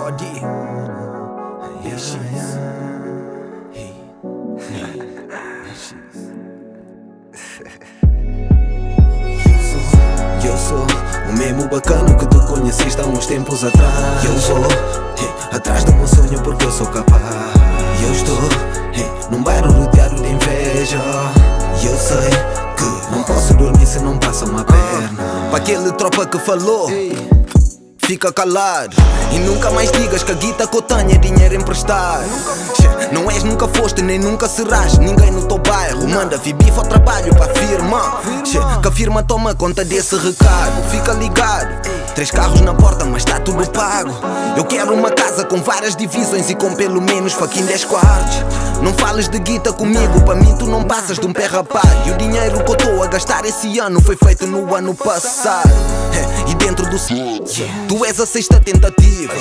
Pode. Eu sou o mesmo bacana que tu conheceste há uns tempos atrás. Eu vou atrás do meu sonho porque eu sou capaz. Eu estou num bairro rodeado de inveja. E eu sei que não posso dormir se não passa uma perna. Para aquele tropa que falou fica calado E nunca mais digas que a guita tenho é dinheiro emprestado. Não és, nunca foste, nem nunca serás Ninguém no teu bairro. Manda vir bife ao trabalho para firma Que a firma toma conta desse recado. Fica ligado Três carros na porta, mas está tudo pago. Eu quero uma casa com várias divisões E com pelo menos fucking 10 quartos. Não fales de guita comigo Para mim tu não passas de um pé rapaz E o dinheiro que eu estou a gastar esse ano Foi feito no ano passado E dentro do Tu és a sexta tentativa.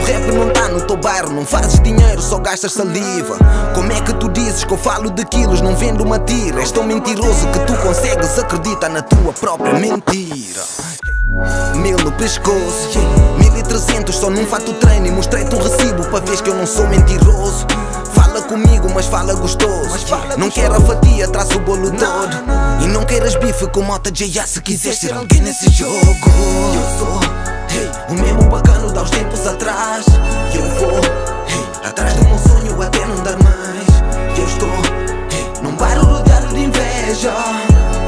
O rap não tá no teu bairro Não fazes dinheiro, só gastas saliva. Como é que tu dizes que eu falo de quilos Não vendo uma tira? És tão mentiroso que tu consegues Acredita na tua própria mentira. Mil no pescoço, e trezentos só num fato treino. E mostrei-te um recibo para ver que eu não sou mentiroso comigo, mas fala gostoso. Não quero a fatia, traz o bolo todo. E não queiras bife com mota J.A. se quiseres ser alguém nesse jogo. Eu sou, hey, o mesmo bacano de uns tempos atrás. Eu vou, hey, atrás do meu sonho até não dar mais. Eu estou, hey, num bairro rodeado de inveja.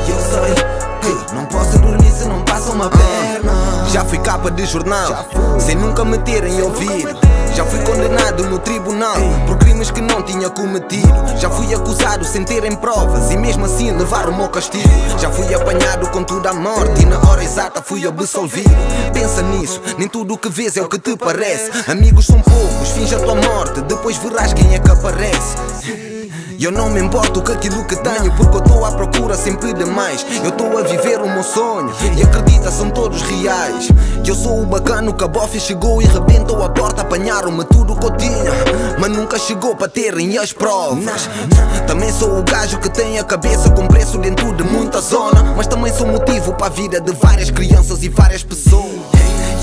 Eu sei que não posso dormir se não passa uma perna. Já fui capa de jornal, sem nunca me terem ouvido já fui condenado no tribunal por crimes que não tinha cometido. Já fui acusado sem terem provas e mesmo assim levar o meu castigo. Já fui apanhado com tudo à morte e na hora exata fui absolvido. Pensa nisso, nem tudo o que vês é o que te parece. Amigos são poucos, finge a tua morte, depois verás quem é que aparece. Eu não me importo com aquilo que tenho Porque eu estou à procura sempre de mais. Eu estou a viver o meu sonho E acredita, são todos reais. Eu sou o bacano que a bofe chegou E rebentou a porta, apanharam-me tudo que eu tinha. Mas nunca chegou para terem as provas. Também sou o gajo que tem a cabeça com preço dentro de muita zona. Mas também sou motivo para a vida de várias crianças e várias pessoas.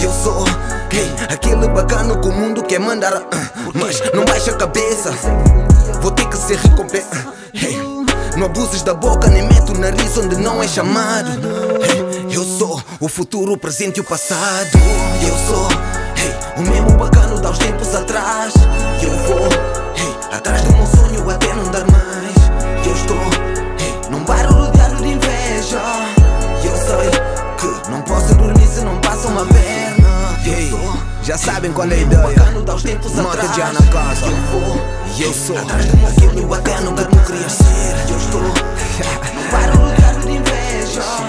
Eu sou hey, aquele bacano que o mundo quer mandar. Mas não baixa a cabeça Vou ter que ser recompensado. Hey, não abuses da boca, nem mete o nariz onde não é chamado. Hey, eu sou o futuro, o presente e o passado. Eu sou hey, o mesmo bacano uns tempos atrás. Eu vou atrás do meu sonho até não dar mais. Eu estou num bairro rodeado de inveja. Eu sei que não posso dormir se não passa uma perna. Eu sou já sabem qual é a ideia Mota já na casa E eu sou aquele bacano que tu querias ser. Eu estou no bairro lugar de inveja